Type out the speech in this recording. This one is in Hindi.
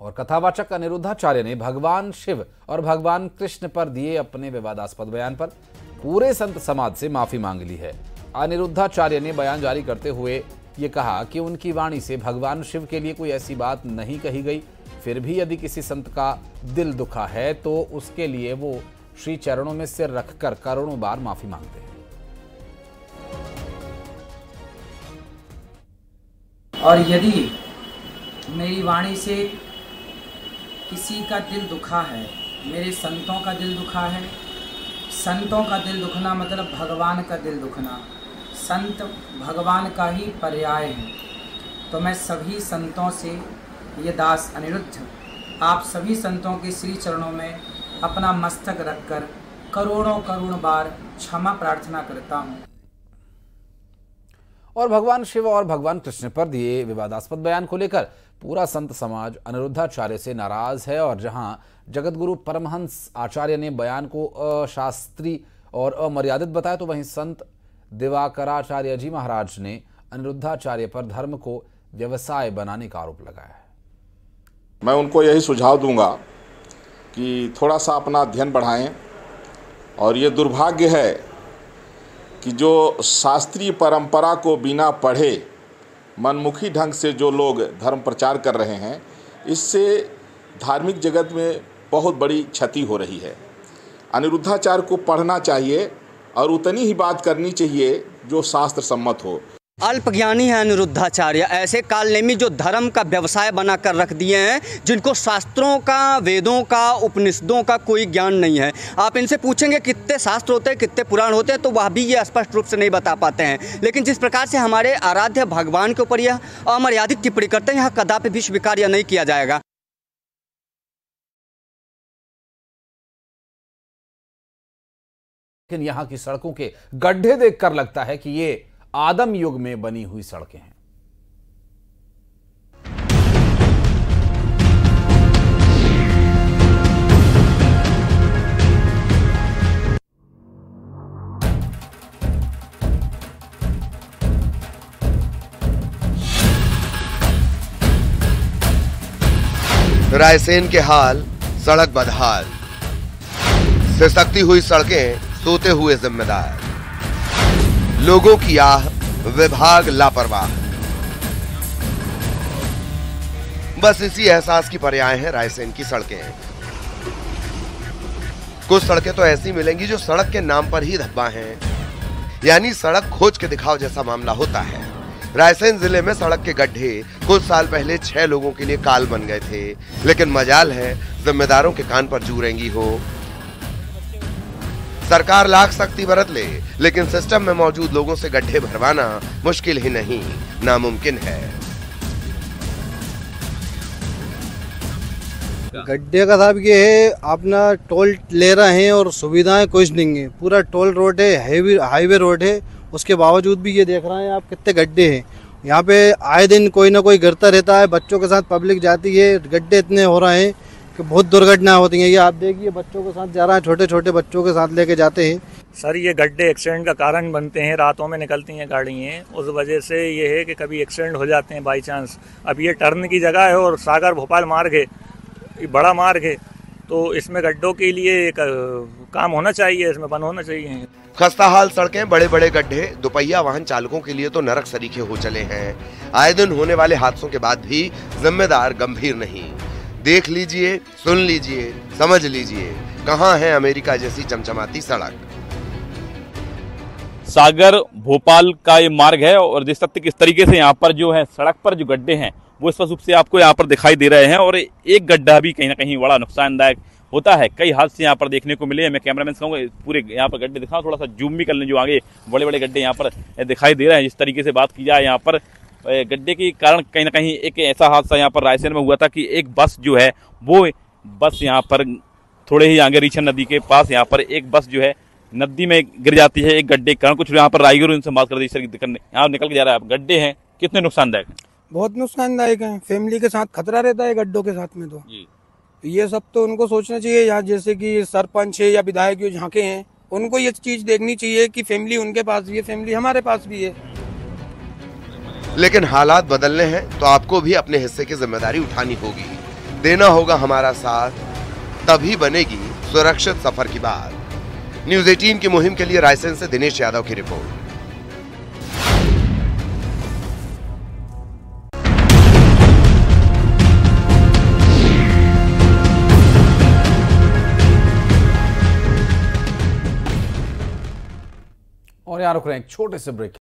और कथावाचक अनिरुद्धाचार्य ने भगवान शिव और भगवान कृष्ण पर दिए अपने विवादास्पद बयान पर पूरे संत समाज से माफ़ी मांग ली है। अनिरुद्धाचार्य ने बयान जारी करते हुए ये कहा कि उनकी वाणी से भगवान शिव के लिए कोई ऐसी बात नहीं कही गई। फिर भी यदि किसी संत का दिल दुखा है तो उसके लिए वो श्री चरणों में सिर रखकर करोड़ों बार माफ़ी मांगते हैं। और यदि मेरी वाणी से किसी का दिल दुखा है, मेरे संतों का दिल दुखा है। संतों का दिल दुखना मतलब भगवान का दिल दुखना। संत भगवान का ही पर्याय है। तो मैं सभी संतों से ये दास अनिरुद्ध, आप सभी संतों के श्री चरणों में अपना मस्तक रखकर करोड़ों करोड़ बार क्षमा प्रार्थना करता हूँ। और भगवान शिव और भगवान कृष्ण पर दिए विवादास्पद बयान को लेकर पूरा संत समाज अनिरुद्धाचार्य से नाराज़ है और जहाँ जगतगुरु परमहंस आचार्य ने बयान को अशास्त्री और अमर्यादित बताया तो वहीं संत दिवाकराचार्य जी महाराज ने अनिरुद्धाचार्य पर धर्म को व्यवसाय बनाने का आरोप लगाया है। मैं उनको यही सुझाव दूँगा कि थोड़ा सा अपना अध्ययन बढ़ाएँ और ये दुर्भाग्य है कि जो शास्त्रीय परंपरा को बिना पढ़े मनमुखी ढंग से जो लोग धर्म प्रचार कर रहे हैं, इससे धार्मिक जगत में बहुत बड़ी क्षति हो रही है। अनिरुद्धाचार्य को पढ़ना चाहिए और उतनी ही बात करनी चाहिए जो शास्त्र सम्मत हो। अल्पज्ञानी है अनिरुद्धाचार्य ऐसे कालनेमी जो धर्म का व्यवसाय बना कर रख दिए हैं, जिनको शास्त्रों का, वेदों का, उपनिषदों का कोई ज्ञान नहीं है। आप इनसे पूछेंगे कितने शास्त्र होते हैं, कितने पुराण होते हैं तो वह भी ये स्पष्ट रूप से नहीं बता पाते हैं। लेकिन जिस प्रकार से हमारे आराध्य भगवान के ऊपर यह अमर्यादित टिप्पणी करते हैं, यहाँ कदापि भी स्वीकार नहीं किया जाएगा। लेकिन यहाँ की सड़कों के गड्ढे देखकर लगता है कि ये आदम युग में बनी हुई सड़कें हैं। रायसेन के हाल, सड़क बदहाल। सिसकती हुई सड़कें, सोते हुए जिम्मेदार। लोगों की आह विभाग लापरवाह। बस इसी एहसास की पर्याय है, रायसेन की सड़कें। कुछ सड़कें तो ऐसी मिलेंगी जो सड़क के नाम पर ही धब्बा हैं। यानी सड़क खोज के दिखाओ जैसा मामला होता है। रायसेन ज़िले में सड़क के गड्ढे कुछ साल पहले छह लोगों के लिए काल बन गए थे। लेकिन मजाल है, जिम्मेदारों के कान पर जूरेंगी हो। सरकार लाख सख्ती बरत ले, लेकिन सिस्टम में मौजूद लोगों से गड्ढे भरवाना मुश्किल ही नहीं, नामुमकिन है। गड्ढे का साहब ये है, अपना टोल ले रहे हैं और सुविधाएँ कुछ नहीं है। पूरा टोल रोड है, हाईवे हाईवे रोड है, उसके बावजूद भी ये देख रहे हैं आप कितने गड्ढे हैं। यहाँ पे आए दिन कोई ना कोई गिरता रहता है, बच्चों के साथ पब्लिक जाती है, गड्ढे इतने हो रहे हैं कि बहुत दुर्घटना होती हैं ये आप देखिए बच्चों के साथ जा रहा है छोटे छोटे बच्चों के साथ लेके जाते हैं। सर ये गड्ढे एक्सीडेंट का कारण बनते हैं रातों में निकलती हैं गाड़ियाँ उस वजह से ये है कि कभी एक्सीडेंट हो जाते हैं बाई चांस। अब ये टर्न की जगह है और सागर भोपाल मार्ग है ये बड़ा मार्ग है तो इसमें गड्ढों के लिए एक काम होना चाहिए इसमें बन होना चाहिए। खस्ता हाल सड़कें बड़े बड़े गड्ढे दोपहिया वाहन चालकों के लिए तो नरक सरीखे हो चले हैं। आए दिन होने वाले हादसों के बाद भी जिम्मेदार गंभीर नहीं। देख लीजिए, सुन लीजिए, समझ लीजिए, कहाँ है अमेरिका जैसी चमचमाती सड़क? सागर, भोपाल का ये मार्ग है और जिस तक किस तरीके से यहाँ पर जो है, सड़क पर जो गड्ढे हैं, वो स्पष्ट रूप से आपको यहाँ पर दिखाई दे रहे हैं और एक गड्ढा भी कहीं ना कहीं बड़ा नुकसानदायक होता है। कई हादसे यहाँ पर देखने को मिले मैं कैमरामैन से कहूँगा पूरे यहाँ पर गड्ढे दिखाऊँ थोड़ा सा जूम भी कर लें जो आगे बड़े बड़े गड्ढे यहाँ पर दिखाई दे रहे हैं। जिस तरीके से बात की जाए यहाँ पर गड्ढे के कारण कहीं ना कहीं एक ऐसा हादसा यहाँ पर रायसेन में हुआ था कि एक बस जो है वो बस यहाँ पर थोड़े ही आगे रीछन नदी के पास यहाँ पर एक बस जो है नदी में गिर जाती है एक गड्ढे के कारण। कुछ यहाँ पर राइगर उनसे बात कर दी सर यहाँ निकल के जा रहा है। गड्ढे हैं कितने नुकसानदायक हैं? बहुत नुकसानदायक है। फैमिली के साथ खतरा रहता है गड्ढों के साथ में तो। ये सब तो उनको सोचना चाहिए यहाँ जैसे कि सरपंच है या विधायक जो झांके हैं उनको ये चीज़ देखनी चाहिए कि फैमिली उनके पास भी है फैमिली हमारे पास भी है। लेकिन हालात बदलने हैं तो आपको भी अपने हिस्से की ज़िम्मेदारी उठानी होगी। देना होगा हमारा साथ, तभी बनेगी सुरक्षित सफ़र की बात। न्यूज़ 18 की मुहिम के लिए रायसेन से दिनेश यादव की रिपोर्ट। और यहाँ रुक रहे हैं एक छोटे से ब्रेक